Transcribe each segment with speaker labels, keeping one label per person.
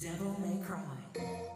Speaker 1: Devil May Cry.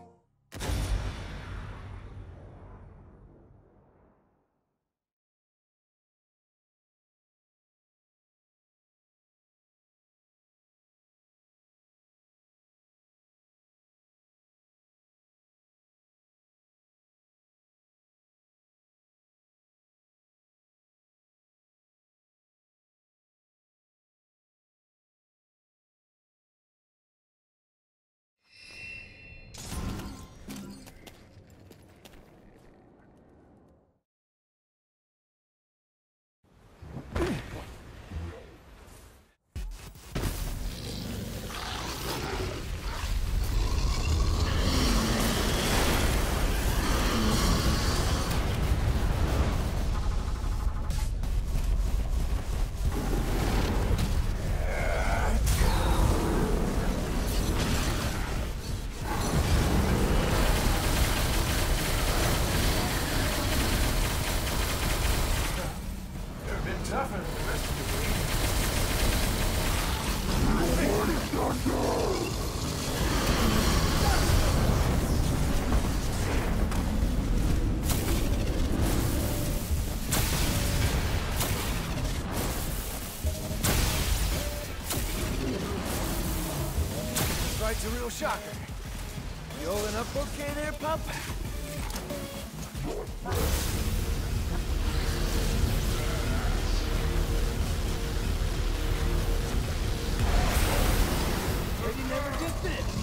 Speaker 2: Tougher than the rest of the breed. Fight's a real shocker. You holding up okay there, pup? This.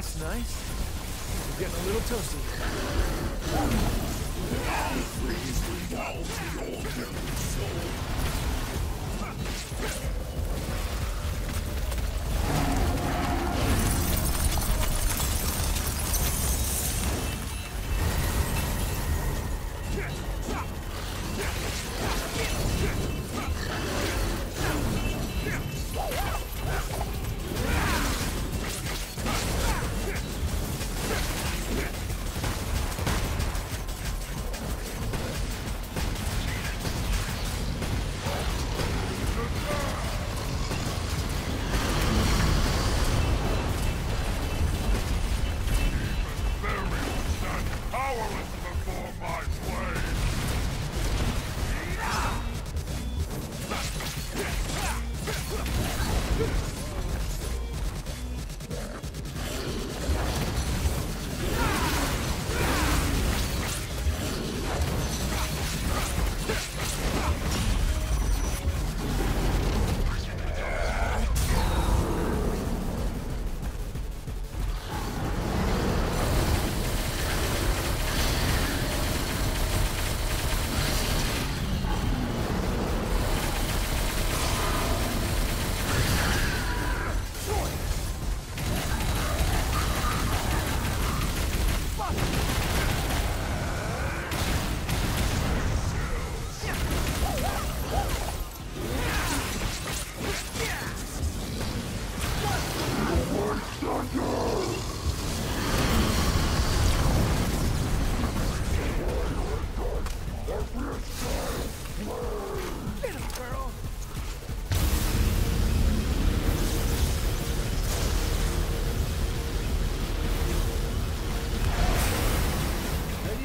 Speaker 2: That's nice. You're getting a little toasty. Now freeze the galaxy all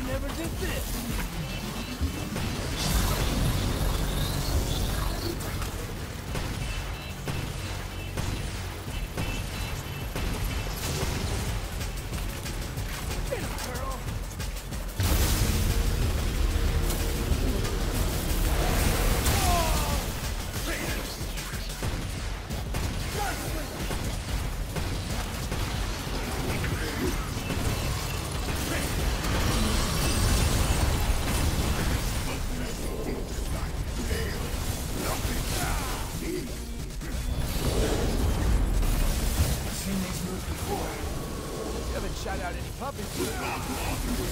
Speaker 2: never did this. rat out any puppets. Here.